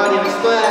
Iranian flag.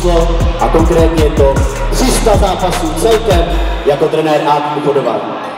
Číslo a konkrétně je to 300 zápasů celkem jako trenér A týmu Chodovan.